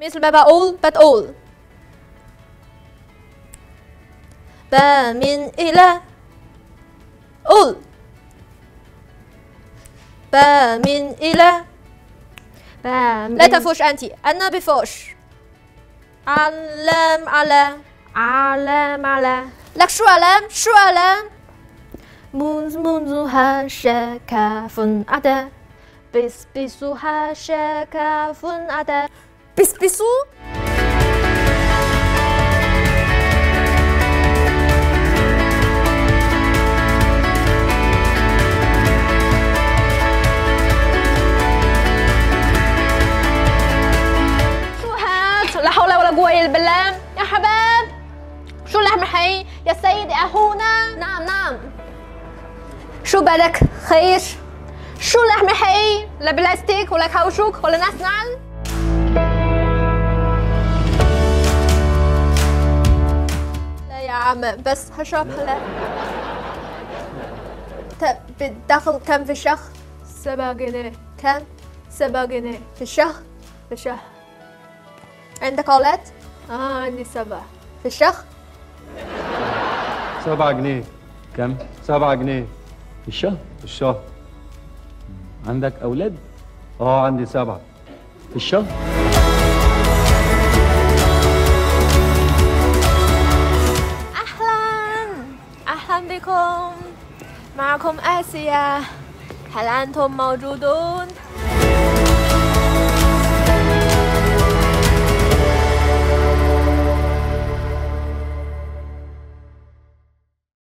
مثل ما بقول بتقول با من إلى قول با من إلى با لا تفوش أنت أنا بفوش. علم على. علم على. لك شو علم شو علم منذ منذ هاشا كاف أدا بس بس هاشا كاف أدا بس بسو شو هات لا حول ولا قوة إلا بالله. يا حباب شو اللحم الحي؟ يا سيدي أهونا. نعم نعم. شو بدك؟ خير. شو اللحم الحي؟ لا بلاستيك ولا كاوشوك ولا ناس نعل؟ لا يا عم بس هشرب هلا بتدخل كم في الشهر؟ سبعة جنيه كم؟ سبعة جنيه في الشهر؟ في الشهر عندك أولاد؟ آه عندي سبعة في الشهر؟ سبعة جنيه كم؟ سبعة جنيه في الشهر في الشهر عندك أولاد آه عندي سبعة في الشهر معكم آسيا هل أنتم موجودون؟